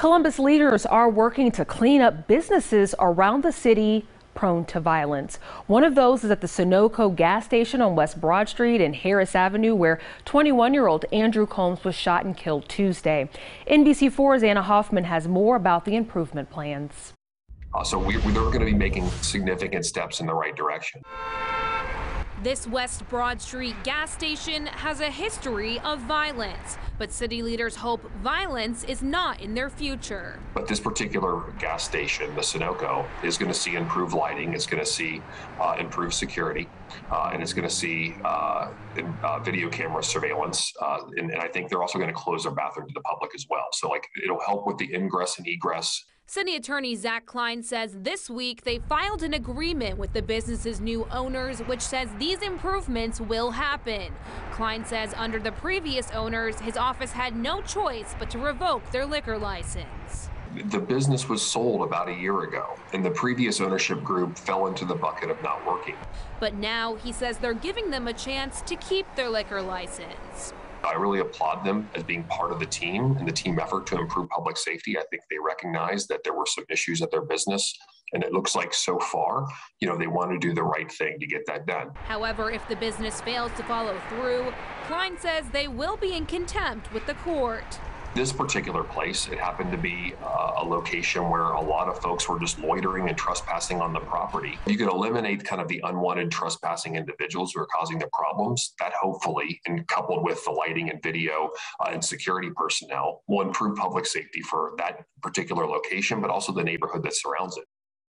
Columbus leaders are working to clean up businesses around the city prone to violence. One of those is at the Sunoco gas station on West Broad Street and Harris Avenue, where 21 year old Andrew Combs was shot and killed Tuesday. NBC4's Anna Hoffman has more about the improvement plans. Uh, so we, we're going to be making significant steps in the right direction. This West Broad Street gas station has a history of violence, but city leaders hope violence is not in their future. But this particular gas station, the Sunoco, is going to see improved lighting, it's going to see uh, improved security, uh, and it's going to see uh, uh, video camera surveillance. Uh, and, and I think they're also going to close their bathroom to the public as well. So, like, it'll help with the ingress and egress City Attorney Zach Klein says this week they filed an agreement with the business's new owners, which says these improvements will happen. Klein says under the previous owners, his office had no choice but to revoke their liquor license. The business was sold about a year ago, and the previous ownership group fell into the bucket of not working. But now he says they're giving them a chance to keep their liquor license. I really applaud them as being part of the team and the team effort to improve public safety. I think they recognize that there were some issues at their business. And it looks like so far, you know, they want to do the right thing to get that done. However, if the business fails to follow through, Klein says they will be in contempt with the court. This particular place, it happened to be uh, a location where a lot of folks were just loitering and trespassing on the property. You can eliminate kind of the unwanted trespassing individuals who are causing the problems. That hopefully, and coupled with the lighting and video uh, and security personnel, will improve public safety for that particular location, but also the neighborhood that surrounds it.